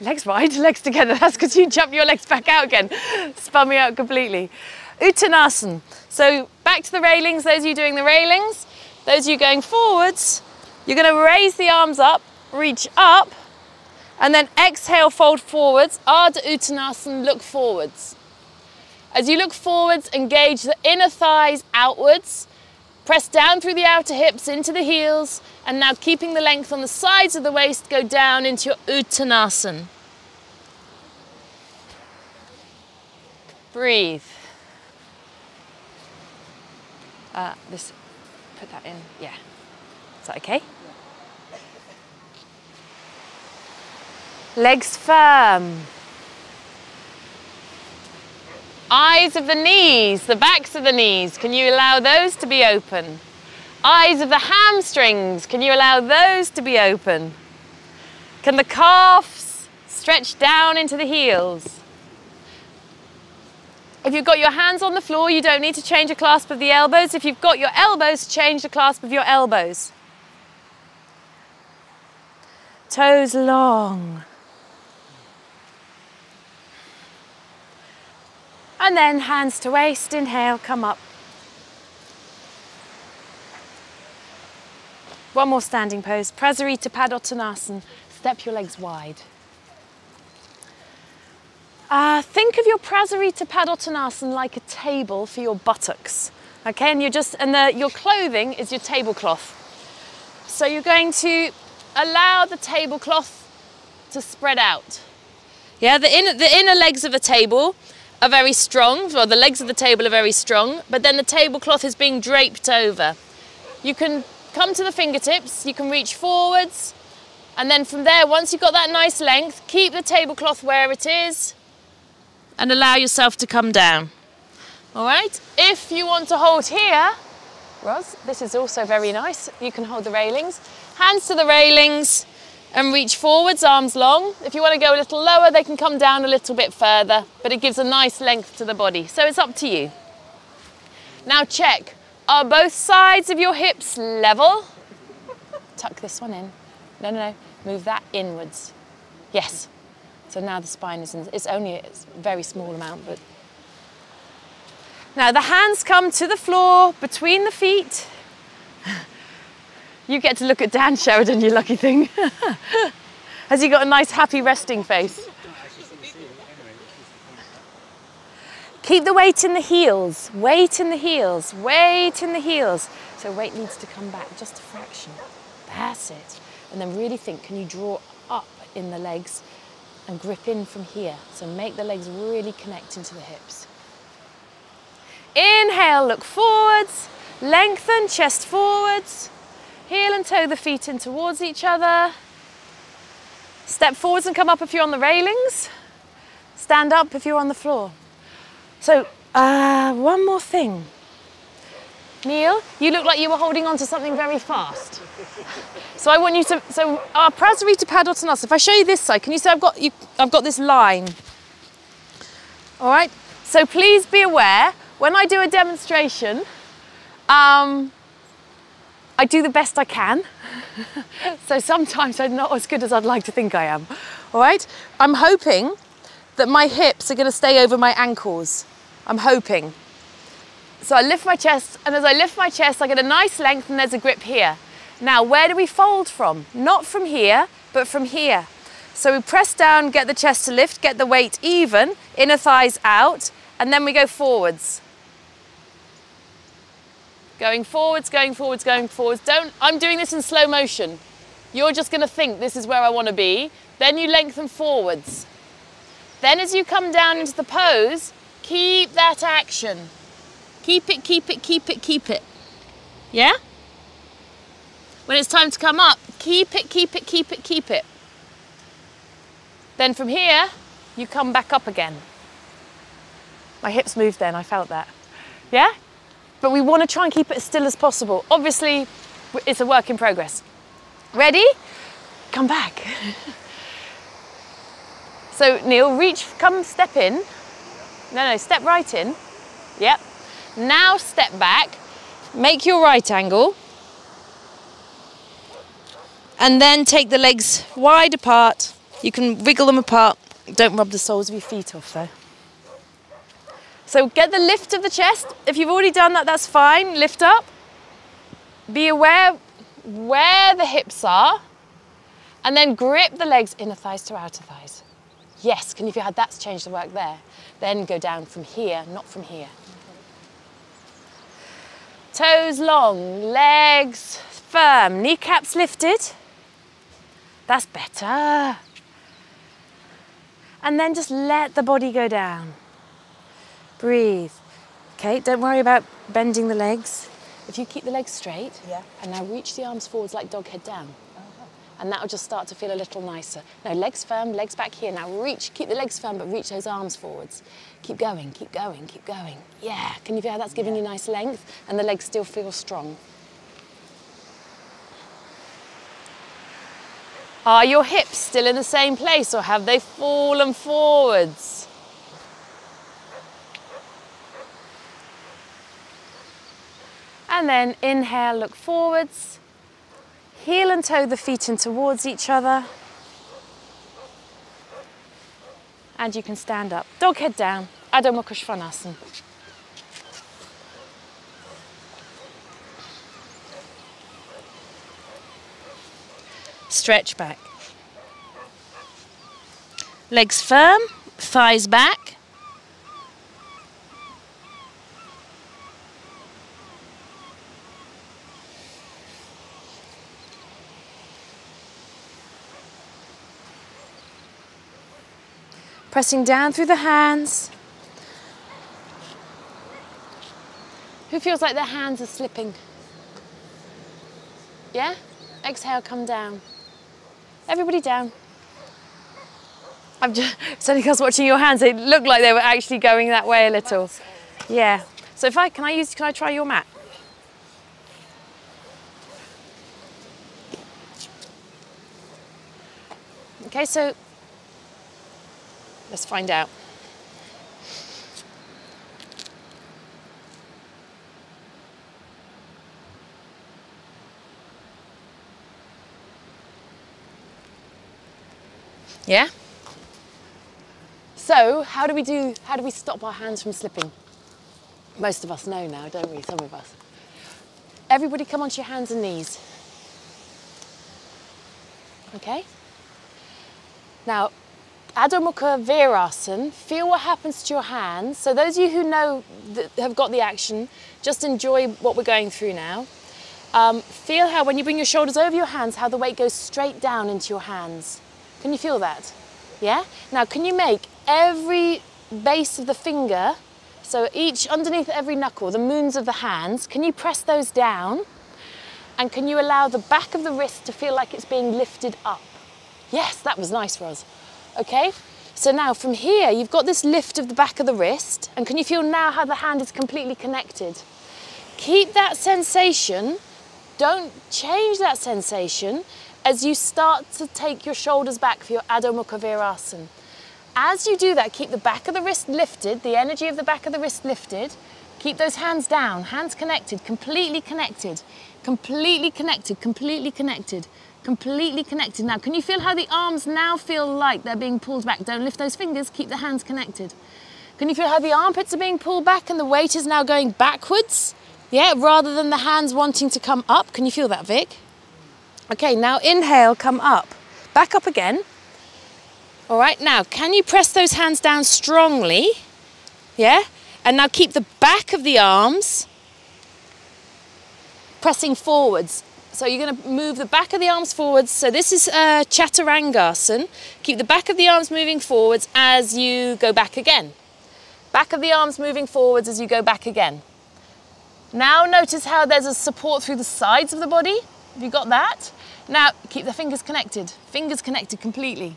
Legs wide, legs together. That's because you jump your legs back out again. Spun me out completely. Uttanasana. So back to the railings, those of you doing the railings. Those of you going forwards, you're going to raise the arms up, reach up, and then exhale, fold forwards. Ardha Uttanasana, look forwards. As you look forwards, engage the inner thighs outwards. Press down through the outer hips into the heels. And now keeping the length on the sides of the waist, go down into your Uttanasana. Breathe. Uh, this, put that in, yeah. Is that okay? Legs firm. Eyes of the knees, the backs of the knees, can you allow those to be open? Eyes of the hamstrings, can you allow those to be open? Can the calves stretch down into the heels? If you've got your hands on the floor, you don't need to change the clasp of the elbows. If you've got your elbows, change the clasp of your elbows. Toes long. And then hands to waist, inhale, come up. One more standing pose, Prasarita Padottanasana. Step your legs wide. Uh, think of your Prasarita Padottanasana like a table for your buttocks. Okay, and you're just, and the, your clothing is your tablecloth. So you're going to allow the tablecloth to spread out. Yeah, the inner, the inner legs of a table are very strong, well, the legs of the table are very strong, but then the tablecloth is being draped over. You can come to the fingertips, you can reach forwards, and then from there, once you've got that nice length, keep the tablecloth where it is and allow yourself to come down. All right, if you want to hold here, Roz, this is also very nice. You can hold the railings. Hands to the railings and reach forwards, arms long. If you want to go a little lower, they can come down a little bit further, but it gives a nice length to the body. So it's up to you. Now check, are both sides of your hips level? Tuck this one in. No, no, no, move that inwards. Yes. So now the spine is, in, it's only a very small amount, but now the hands come to the floor between the feet. You get to look at Dan Sheridan, you lucky thing. Has he got a nice happy resting face? Keep the weight in the heels, weight in the heels, weight in the heels. So weight needs to come back just a fraction. That's it. And then really think, can you draw up in the legs and grip in from here? So make the legs really connect into the hips. Inhale, look forwards, lengthen, chest forwards. Heel and toe the feet in towards each other. Step forwards and come up if you're on the railings. Stand up if you're on the floor. So, uh, one more thing. Neil, you look like you were holding on to something very fast. So I want you to, so our Prasarita Padottanasana, if I show you this side, can you see I've got, you, I've got this line? All right, so please be aware when I do a demonstration, um, I do the best I can. so sometimes I'm not as good as I'd like to think I am. All right? I'm hoping that my hips are going to stay over my ankles. I'm hoping. So I lift my chest, and as I lift my chest, I get a nice length and there's a grip here. Now, where do we fold from? Not from here, but from here. So we press down, get the chest to lift, get the weight even, inner thighs out, and then we go forwards. Going forwards, going forwards, going forwards. Don't, I'm doing this in slow motion. You're just gonna think this is where I wanna be. Then you lengthen forwards. Then as you come down into the pose, keep that action. Keep it, keep it, keep it, keep it. Yeah? When it's time to come up, keep it, keep it, keep it, keep it. Then from here, you come back up again. My hips moved then, I felt that. Yeah? But we want to try and keep it as still as possible. Obviously, it's a work in progress. Ready? Come back. so Neil, reach, come step in. No, no, step right in. Yep. Now step back, make your right angle, and then take the legs wide apart. You can wiggle them apart. Don't rub the soles of your feet off though. So get the lift of the chest. If you've already done that, that's fine. Lift up. Be aware where the hips are. And then grip the legs, inner thighs to outer thighs. Yes, can you feel how that's changed the work there? Then go down from here, not from here. Toes long, legs firm, kneecaps lifted. That's better. And then just let the body go down. Breathe. Okay, don't worry about bending the legs. If you keep the legs straight, yeah. and now reach the arms forwards like dog head down. Uh-huh. And that'll just start to feel a little nicer. Now legs firm, legs back here. Now reach, keep the legs firm, but reach those arms forwards. Keep going, keep going, keep going. Yeah, can you feel how that's giving yeah. you nice length? And the legs still feel strong. Are your hips still in the same place or have they fallen forwards? And then inhale, look forwards. Heel and toe the feet in towards each other. And you can stand up. Dog head down, Adho Mukha Svanasana. Stretch back. Legs firm, thighs back. Pressing down through the hands. Who feels like their hands are slipping? Yeah? Exhale, come down. Everybody down. I'm just, suddenly I was watching your hands, they looked like they were actually going that way a little. Yeah. So if I, can I use, can I try your mat? Okay, so let's find out. Yeah? So, how do we do, how do we stop our hands from slipping? Most of us know now, don't we? Some of us. Everybody come onto your hands and knees. Okay? Now, Adho Mukha Virasana, feel what happens to your hands. So those of you who know, that have got the action, just enjoy what we're going through now. Um, feel how when you bring your shoulders over your hands, how the weight goes straight down into your hands. Can you feel that? Yeah? Now, can you make every base of the finger, so each, underneath every knuckle, the moons of the hands, can you press those down? And can you allow the back of the wrist to feel like it's being lifted up? Yes, that was nice, Roz. Okay, so now from here, you've got this lift of the back of the wrist, and can you feel now how the hand is completely connected? Keep that sensation, don't change that sensation as you start to take your shoulders back for your Adho Mukha Virasana. As you do that, keep the back of the wrist lifted, the energy of the back of the wrist lifted. Keep those hands down, hands connected, completely connected, completely connected, completely connected, completely connected. Now, can you feel how the arms now feel like they're being pulled back? Don't lift those fingers, keep the hands connected. Can you feel how the armpits are being pulled back and the weight is now going backwards? Yeah, rather than the hands wanting to come up. Can you feel that, Vic? Okay, now inhale, come up. Back up again. All right, now can you press those hands down strongly? Yeah? And now keep the back of the arms pressing forwards. So you're going to move the back of the arms forwards. So this is uh, Chaturangasana. Keep the back of the arms moving forwards as you go back again. Back of the arms moving forwards as you go back again. Now notice how there's a support through the sides of the body. Have you got that? Now keep the fingers connected. Fingers connected completely.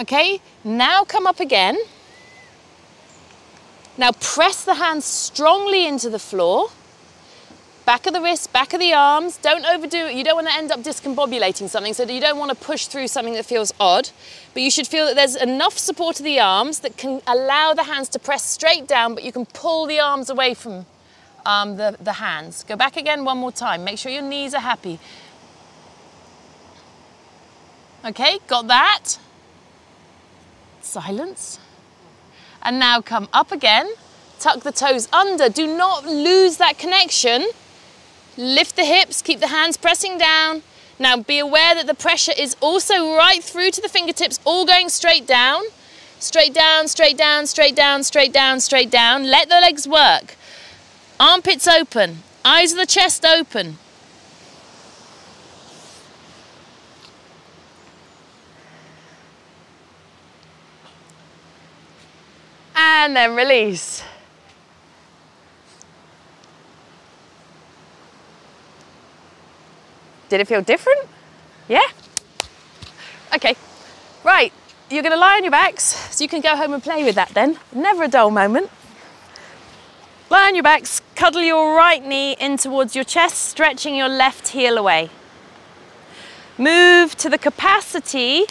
Okay, now come up again. Now press the hands strongly into the floor. Back of the wrist, back of the arms. Don't overdo it. You don't want to end up discombobulating something, so you don't want to push through something that feels odd. But you should feel that there's enough support of the arms that can allow the hands to press straight down, but you can pull the arms away from um, the, the hands. Go back again one more time. Make sure your knees are happy. Okay, got that? Silence. And now come up again. Tuck the toes under. Do not lose that connection. Lift the hips, keep the hands pressing down. Now be aware that the pressure is also right through to the fingertips, all going straight down. Straight down, straight down, straight down, straight down, straight down. Let the legs work. Armpits open, eyes of the chest open. And then release. Did it feel different? Yeah? Okay, right, you're gonna lie on your backs, so you can go home and play with that then. Never a dull moment. Lie on your backs, cuddle your right knee in towards your chest, stretching your left heel away. Move to the capacity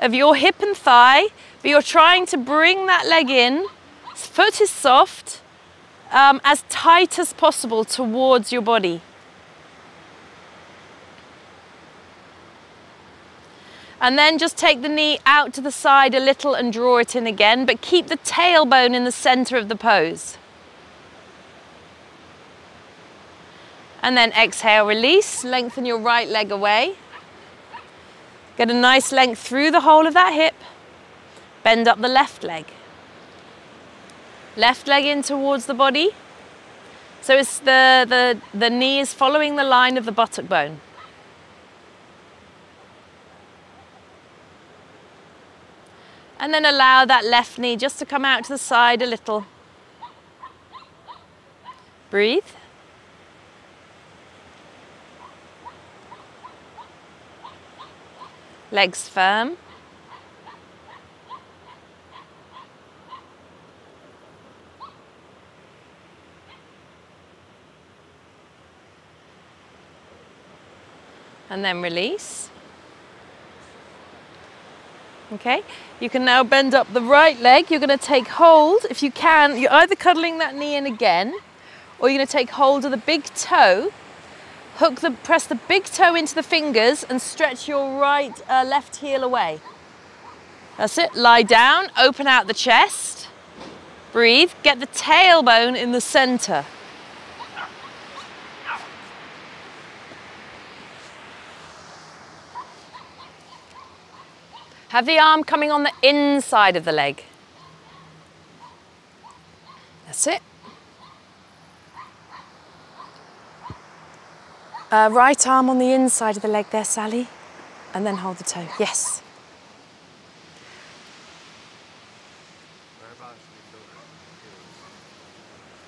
of your hip and thigh, but you're trying to bring that leg in, foot is soft, um, as tight as possible towards your body. And then just take the knee out to the side a little and draw it in again, but keep the tailbone in the center of the pose. And then exhale, release, lengthen your right leg away. Get a nice length through the whole of that hip. Bend up the left leg. Left leg in towards the body. So it's the, the, the knee is following the line of the buttock bone. And then allow that left knee just to come out to the side a little. Breathe. Legs firm. And then release. Okay, you can now bend up the right leg. You're going to take hold, if you can, you're either cuddling that knee in again, or you're to take hold of the big toe, hook the, press the big toe into the fingers and stretch your right, uh, left heel away. That's it, lie down, open out the chest, breathe, get the tailbone in the center. Have the arm coming on the inside of the leg. That's it. Uh, right arm on the inside of the leg there, Sally. And then hold the toe. Yes.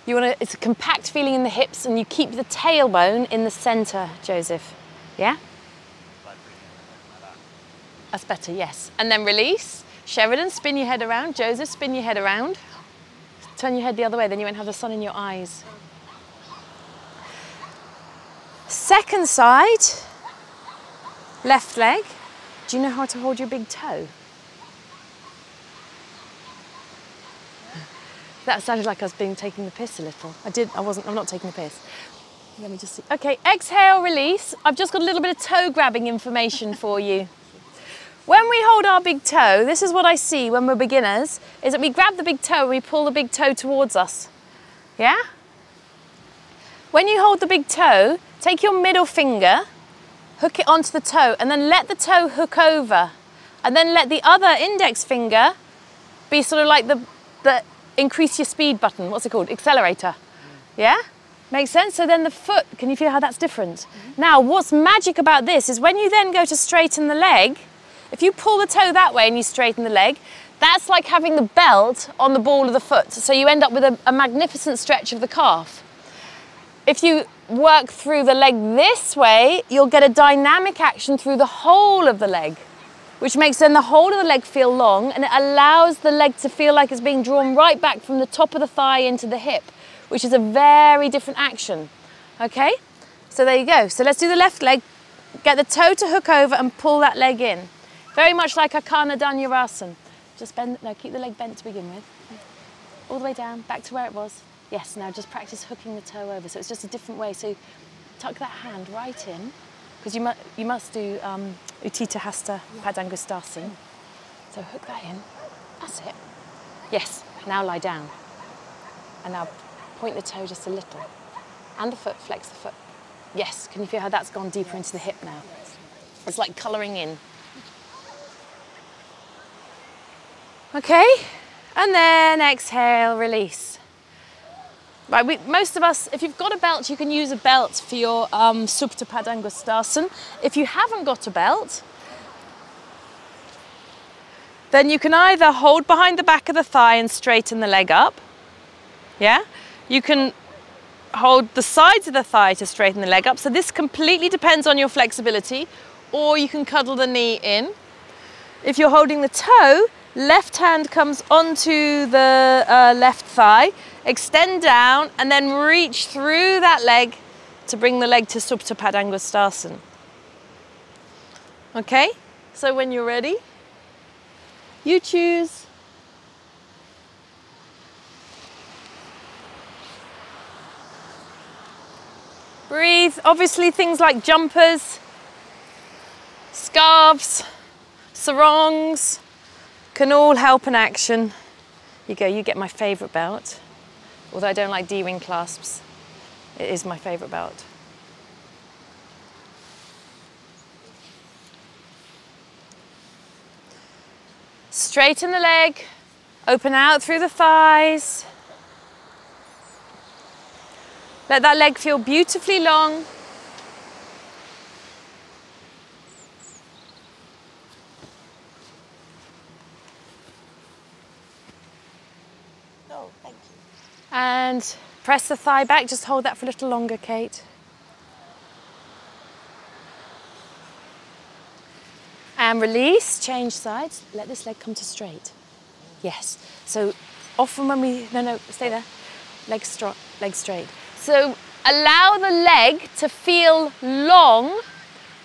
You want to, it's a compact feeling in the hips and you keep the tailbone in the center, Joseph. Yeah? That's better, yes. And then release. Sheridan, spin your head around. Joseph, spin your head around. Turn your head the other way, then you won't have the sun in your eyes. Second side, left leg. Do you know how to hold your big toe? That sounded like I was being taking the piss a little. I did, I wasn't, I'm not taking the piss. Let me just see. Okay, exhale, release. I've just got a little bit of toe grabbing information for you. When we hold our big toe, this is what I see when we're beginners, is that we grab the big toe and we pull the big toe towards us. Yeah? When you hold the big toe, take your middle finger, hook it onto the toe, and then let the toe hook over. And then let the other index finger be sort of like the, the increase your speed button. What's it called? Accelerator. Yeah? Makes sense? So then the foot, can you feel how that's different? Mm -hmm. Now, what's magic about this is when you then go to straighten the leg, if you pull the toe that way and you straighten the leg, that's like having the belt on the ball of the foot. So you end up with a, a magnificent stretch of the calf. If you work through the leg this way, you'll get a dynamic action through the whole of the leg, which makes then the whole of the leg feel long and it allows the leg to feel like it's being drawn right back from the top of the thigh into the hip, which is a very different action. Okay? So there you go. So let's do the left leg. Get the toe to hook over and pull that leg in. Very much like Akarna Dhanurasana. Just bend, no, keep the leg bent to begin with. All the way down, back to where it was. Yes, now just practice hooking the toe over. So it's just a different way. So tuck that hand right in, because you, mu you must do um, Hasta Padangustasan. So hook that in. That's it. Yes, now lie down. And now point the toe just a little. And the foot, flex the foot. Yes, can you feel how that's gone deeper into the hip now? It's like colouring in. Okay, and then exhale, release. Right, we, most of us, if you've got a belt, you can use a belt for your um, Supta Padangusthasana. If you haven't got a belt, then you can either hold behind the back of the thigh and straighten the leg up. Yeah? You can hold the sides of the thigh to straighten the leg up. So this completely depends on your flexibility, or you can cuddle the knee in. If you're holding the toe, Left hand comes onto the uh, left thigh, extend down and then reach through that leg to bring the leg to Supta. Okay, so when you're ready, you choose. Breathe, obviously things like jumpers, scarves, sarongs, can all help an action. You go, you get my favourite belt. Although I don't like D-ring clasps, it is my favourite belt. Straighten the leg, open out through the thighs. Let that leg feel beautifully long And press the thigh back, just hold that for a little longer, Kate. And release, change sides. Let this leg come to straight. Yes. So often when we, no, no, stay there. Leg, straight, leg straight. So allow the leg to feel long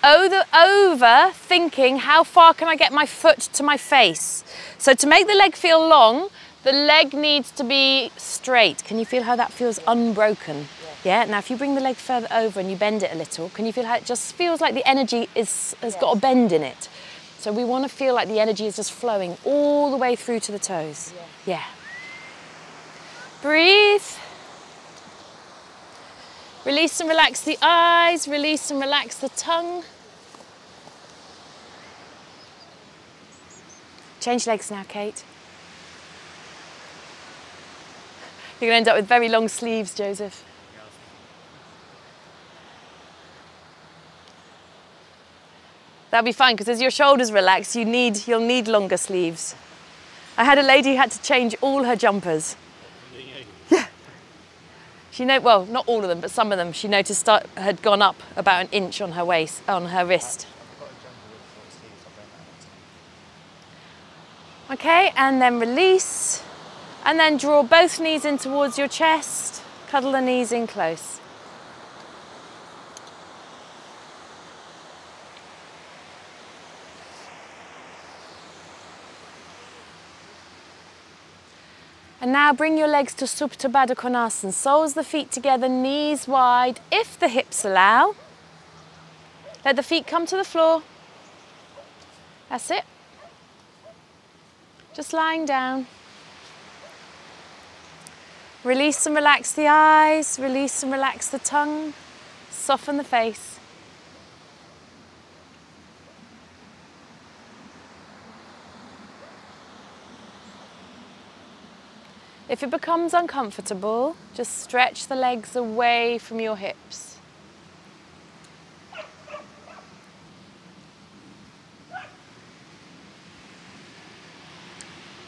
over, over thinking how far can I get my foot to my face. So to make the leg feel long, the leg needs to be straight. Can you feel how that feels unbroken? Yeah. yeah. Now, if you bring the leg further over and you bend it a little, can you feel how it just feels like the energy is, has got a bend in it? So we want to feel like the energy is just flowing all the way through to the toes. Yeah. yeah. Breathe. Release and relax the eyes, release and relax the tongue. Change legs now, Kate. You're going to end up with very long sleeves, Joseph. That'll be fine because as your shoulders relax, you need, you'll need longer sleeves. I had a lady who had to change all her jumpers. Yeah. She know well, not all of them, but some of them. She noticed start, had gone up about an inch on her waist, on her wrist. Okay, and then release. And then draw both knees in towards your chest. Cuddle the knees in close. And now bring your legs to Supta Baddha Konasana. Soles the feet together, knees wide, if the hips allow. Let the feet come to the floor. That's it. Just lying down. Release and relax the eyes, release and relax the tongue, soften the face. If it becomes uncomfortable, just stretch the legs away from your hips.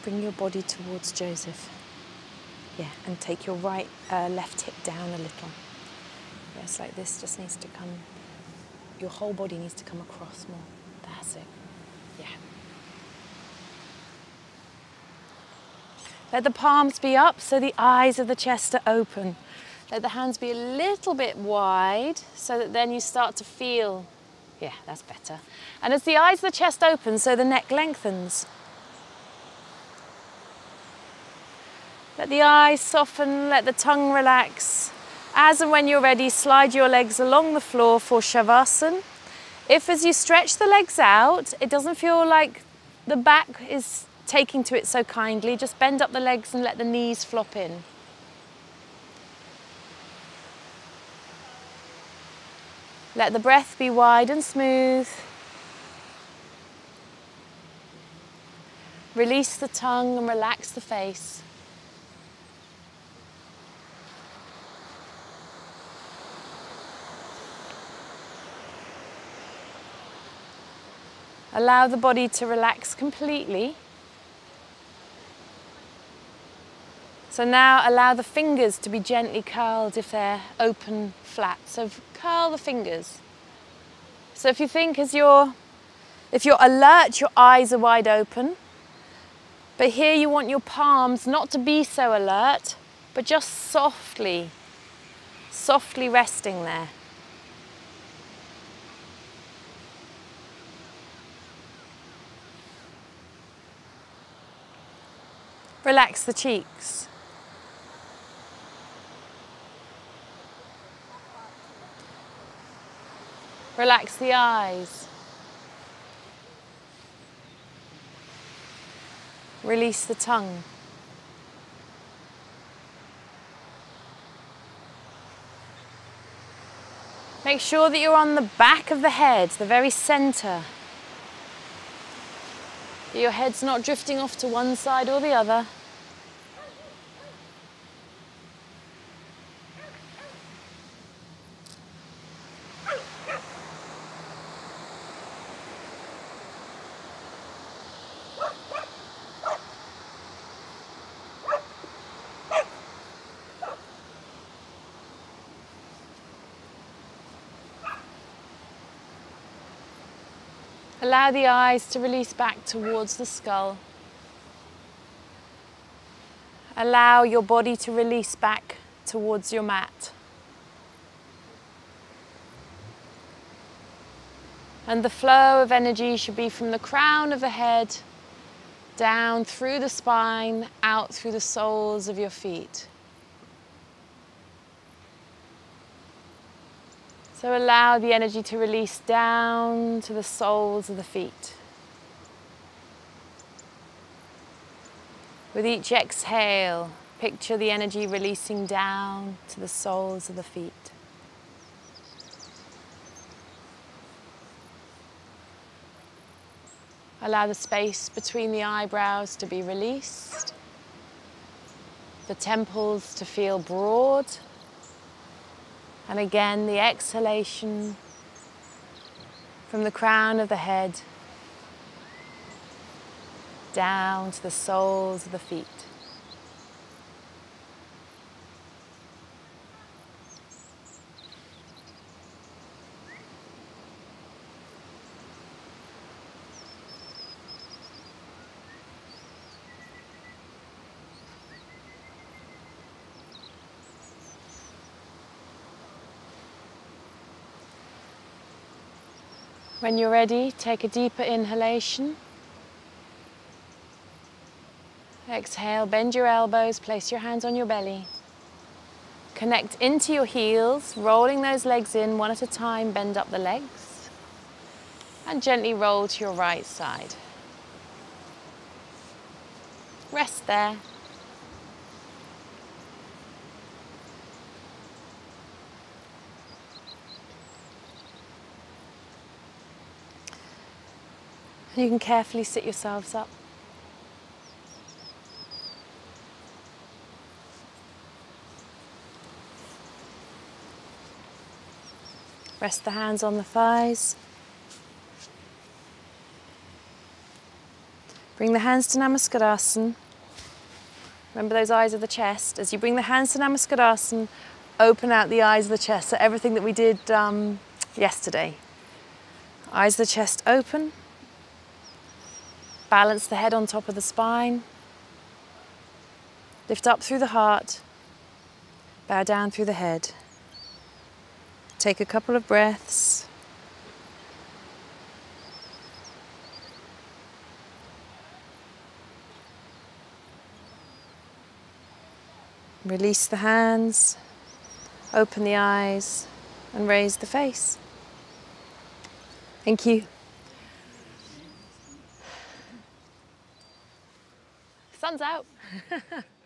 Bring your body towards Joseph. Yeah, and take your right, uh, left hip down a little. Yes, like this just needs to come, your whole body needs to come across more. That's it. Yeah. Let the palms be up so the eyes of the chest are open. Let the hands be a little bit wide so that then you start to feel, yeah, that's better. And as the eyes of the chest open, so the neck lengthens. Let the eyes soften, let the tongue relax. As and when you're ready, slide your legs along the floor for Shavasana. If as you stretch the legs out, it doesn't feel like the back is taking to it so kindly. Just bend up the legs and let the knees flop in. Let the breath be wide and smooth. Release the tongue and relax the face. Allow the body to relax completely. So now allow the fingers to be gently curled if they're open flat. So curl the fingers. So if you think as you're, if you're alert, your eyes are wide open. But here you want your palms not to be so alert, but just softly, softly resting there. Relax the cheeks. Relax the eyes. Release the tongue. Make sure that you're on the back of the head, the very Your head's not drifting off to one side or the other. Allow the eyes to release back towards the skull. Allow your body to release back towards your mat. And the flow of energy should be from the crown of the head down through the spine, out through the soles of your feet. So allow the energy to release down to the soles of the feet. With each exhale, picture the energy releasing down to the soles of the feet. Allow the space between the eyebrows to be released, the temples to feel broad, and again the exhalation from the crown of the head down to the soles of the feet. When you're ready, take a deeper inhalation. Exhale, bend your elbows, place your hands on your belly. Connect into your heels, rolling those legs in one at a time, bend up the legs. And gently roll to your right side. Rest there. You can carefully sit yourselves up. Rest the hands on the thighs. Bring the hands to Namaskarasana. Remember those eyes of the chest. As you bring the hands to Namaskarasana, open out the eyes of the chest. So everything that we did um, yesterday. Eyes of the chest open. Balance the head on top of the spine. Lift up through the heart. Bow down through the head. Take a couple of breaths. Release the hands, open the eyes, and raise the face. Thank you. Sun's out.